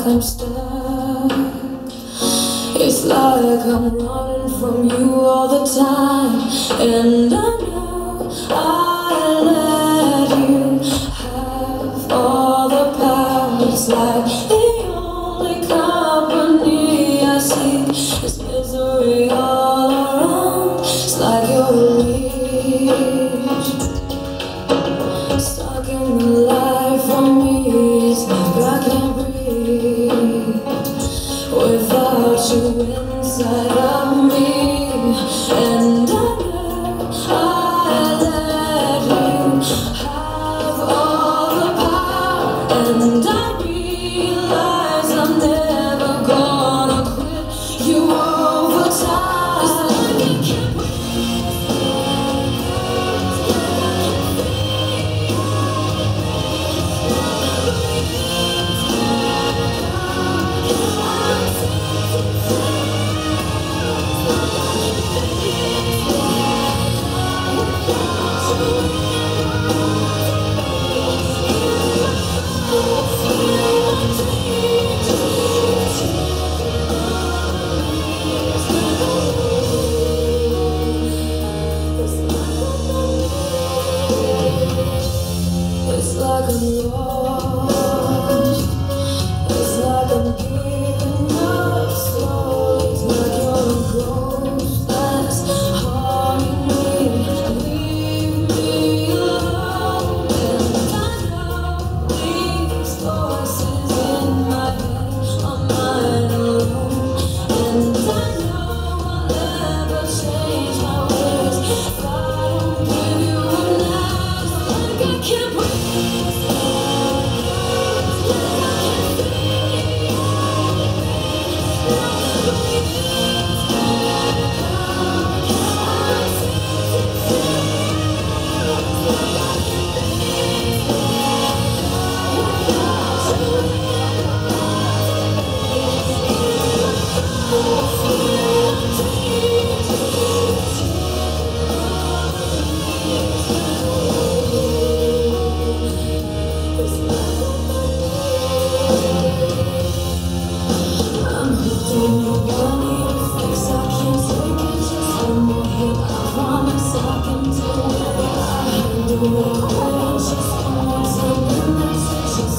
like I'm stuck It's like I'm running from you all the time. And I know I let you have all the power It's like the only company I see is misery you inside out. Oh.